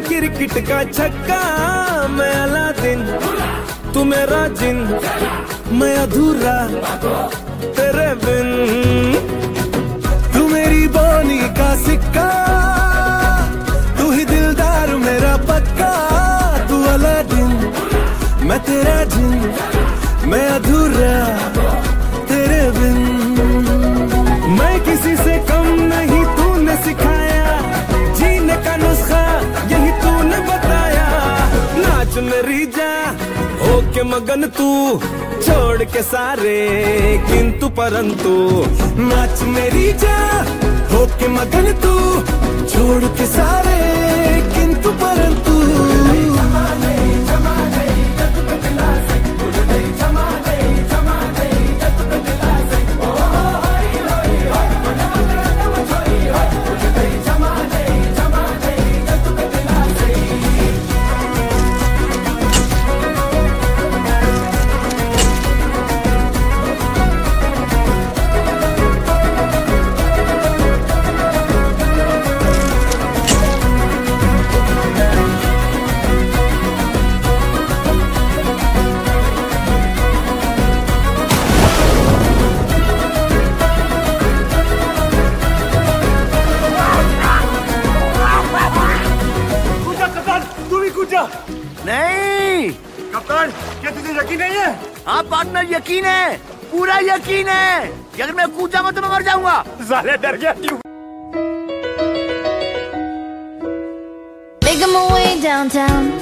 Cricket का छक्का, मैं अलादीन। तू मेरा जिन, मैं अधूरा। तेरे बिन। तू मेरी बोनी का सिक्का, तू ही दिलदार मेरा पक्का। तू अला दिन मैं तेरा जिन, मैं अधूरा। तेरे बिन। मैं किसी मेरी जा होके मगन तू, छोड़ के सारे, किंतु परंतु, नाच मेरी जा, होके मगन तू, छोड़ के सारे। नहीं। कप्तान क्या तुझे यकीन नहीं है? हाँ पार्टनर यकीन है। पूरा यकीन है। कि अगर मैं कूद जाऊँगा तो मैं मर जाऊँगा। साले डर गया क्यों? My way downtown.